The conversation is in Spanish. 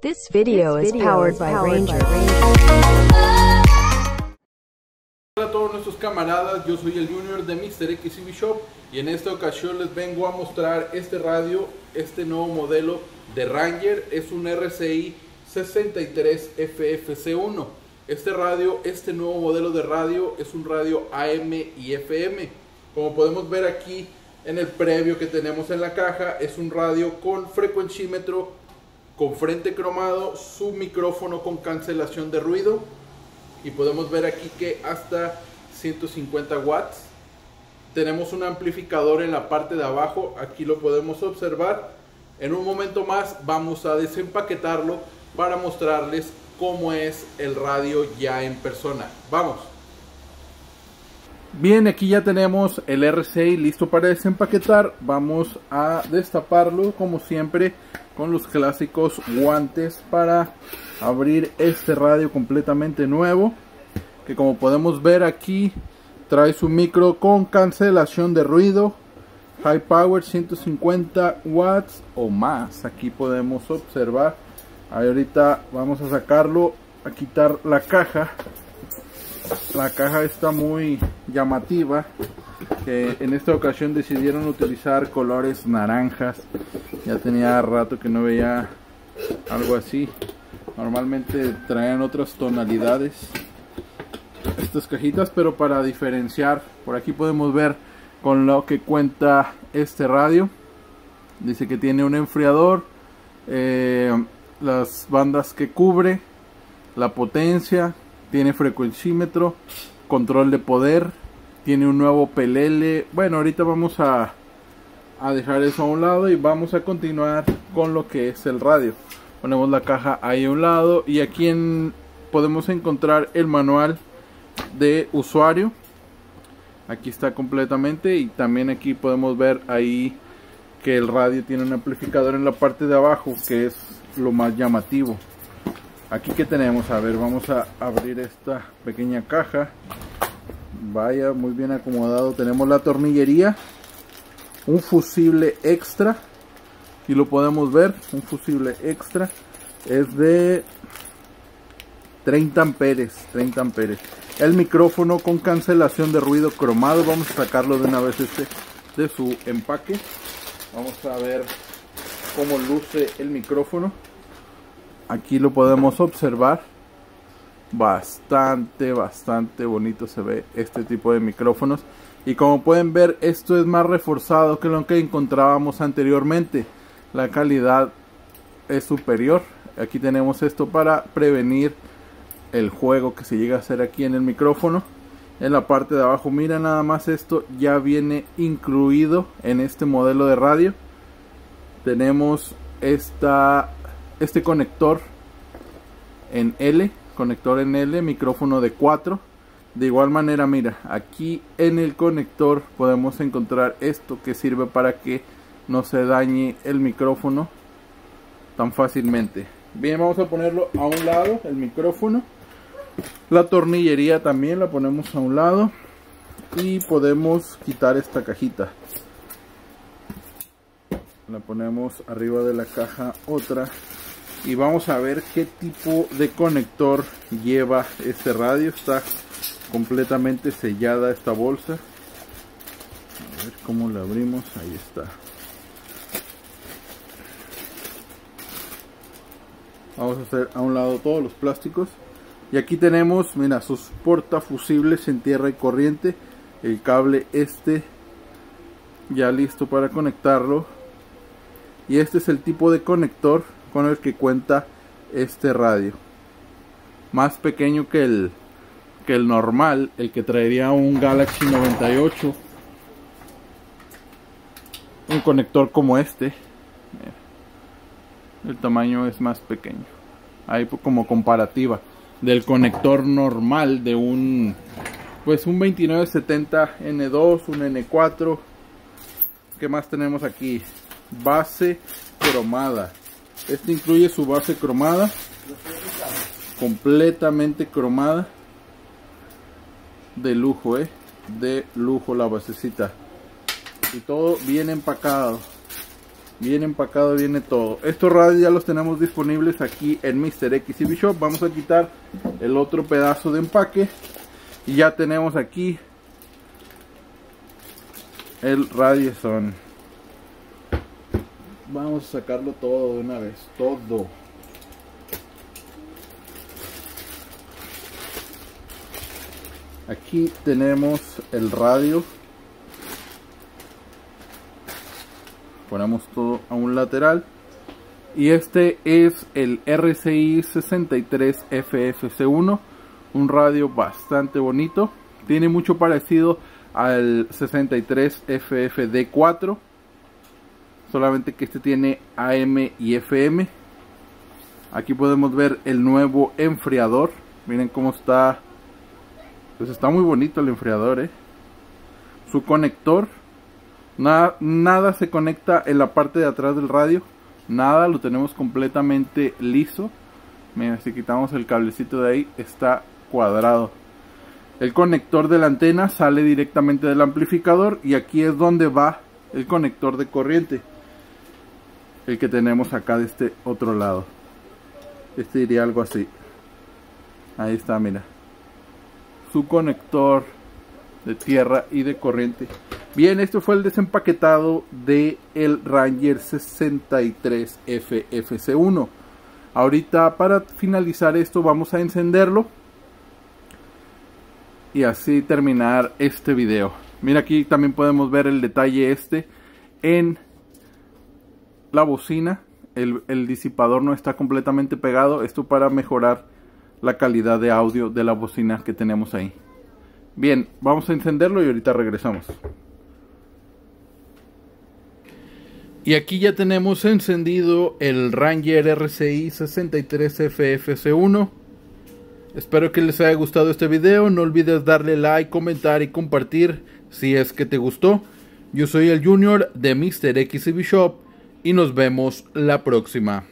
This video is powered by Ranger. Hola a todos nuestros camaradas, yo soy el Junior de Mr. XCB Shop y en esta ocasión les vengo a mostrar este radio, este nuevo modelo de Ranger, es un RCI 63 FFC1. Este radio, este nuevo modelo de radio es un radio AM y FM. Como podemos ver aquí en el previo que tenemos en la caja, es un radio con frecuencímetro, con frente cromado, su micrófono con cancelación de ruido y podemos ver aquí que hasta 150 watts. Tenemos un amplificador en la parte de abajo, aquí lo podemos observar. En un momento más vamos a desempaquetarlo para mostrarles cómo es el radio ya en persona. Vamos. Bien, aquí ya tenemos el RCI listo para desempaquetar. Vamos a destaparlo como siempre con los clásicos guantes para abrir este radio completamente nuevo. Que como podemos ver aquí trae su micro con cancelación de ruido. High power 150 watts o más. Aquí podemos observar. ahorita vamos a sacarlo, a quitar la caja la caja está muy llamativa que en esta ocasión decidieron utilizar colores naranjas. Ya tenía rato que no veía algo así. Normalmente traen otras tonalidades estas cajitas pero para diferenciar por aquí podemos ver con lo que cuenta este radio. Dice que tiene un enfriador eh, las bandas que cubre la potencia tiene frecuencímetro, control de poder, tiene un nuevo pelele. Bueno, ahorita vamos a, a dejar eso a un lado y vamos a continuar con lo que es el radio. Ponemos la caja ahí a un lado y aquí podemos encontrar el manual de usuario. Aquí está completamente y también aquí podemos ver ahí que el radio tiene un amplificador en la parte de abajo que es lo más llamativo aquí que tenemos a ver vamos a abrir esta pequeña caja. Vaya muy bien acomodado. Tenemos la tornillería un fusible extra y lo podemos ver un fusible extra es de 30 amperes 30 amperes. El micrófono con cancelación de ruido cromado vamos a sacarlo de una vez este de su empaque. Vamos a ver cómo luce el micrófono aquí lo podemos observar. Bastante bastante bonito se ve este tipo de micrófonos. Y como pueden ver esto es más reforzado que lo que encontrábamos anteriormente. La calidad es superior. Aquí tenemos esto para prevenir el juego que se llega a hacer aquí en el micrófono. En la parte de abajo mira nada más esto ya viene incluido en este modelo de radio. Tenemos esta este conector en L, conector en L, micrófono de 4. De igual manera, mira, aquí en el conector podemos encontrar esto que sirve para que no se dañe el micrófono tan fácilmente. Bien, vamos a ponerlo a un lado, el micrófono. La tornillería también la ponemos a un lado. Y podemos quitar esta cajita. La ponemos arriba de la caja otra y vamos a ver qué tipo de conector lleva este radio. Está completamente sellada esta bolsa. A ver cómo la abrimos. Ahí está. Vamos a hacer a un lado todos los plásticos. Y aquí tenemos mira sus portafusibles en tierra y corriente. El cable este ya listo para conectarlo. Y este es el tipo de conector con el que cuenta este radio. Más pequeño que el que el normal el que traería un Galaxy 98 un conector como este. El tamaño es más pequeño. Ahí como comparativa. Del conector normal de un pues un 2970 N2 un N4 ¿qué más tenemos aquí? base cromada este incluye su base cromada. Completamente cromada. De lujo, eh. De lujo la basecita. Y todo bien empacado. Bien empacado viene todo. Estos radios ya los tenemos disponibles aquí en Mr. XCB Shop. Vamos a quitar el otro pedazo de empaque. Y ya tenemos aquí el radio son. Vamos a sacarlo todo de una vez. Todo. Aquí tenemos el radio ponemos todo a un lateral y este es el RCI 63 FFC1 un radio bastante bonito tiene mucho parecido al 63 FFD4 solamente que este tiene AM y FM aquí podemos ver el nuevo enfriador miren cómo está pues está muy bonito el enfriador ¿eh? su conector Nada, nada se conecta en la parte de atrás del radio. Nada, lo tenemos completamente liso. Mira, si quitamos el cablecito de ahí, está cuadrado. El conector de la antena sale directamente del amplificador y aquí es donde va el conector de corriente. El que tenemos acá de este otro lado. Este diría algo así. Ahí está, mira. Su conector de tierra y de corriente. Bien, esto fue el desempaquetado de el Ranger 63 FFC1. Ahorita para finalizar esto vamos a encenderlo y así terminar este video. Mira aquí también podemos ver el detalle este en la bocina. El, disipador no está completamente pegado. Esto para mejorar la calidad de audio de la bocina que tenemos ahí. Bien, vamos a encenderlo y ahorita regresamos. Y aquí ya tenemos encendido el Ranger RCI 63FFC1. Espero que les haya gustado este video. No olvides darle like, comentar y compartir si es que te gustó. Yo soy el Junior de Mr. XCB Shop y nos vemos la próxima.